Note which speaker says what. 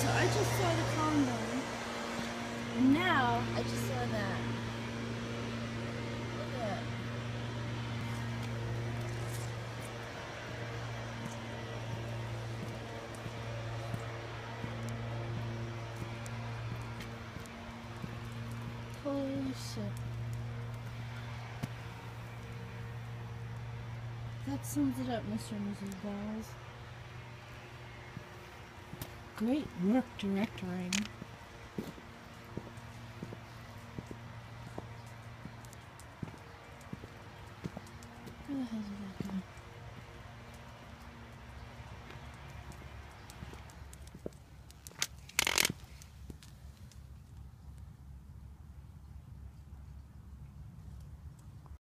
Speaker 1: So I just saw the condom. And now
Speaker 2: I just saw that.
Speaker 1: Holy shit. That sums it up, Mr. and Mrs. Bolls. Great work directoring. Where the hell that?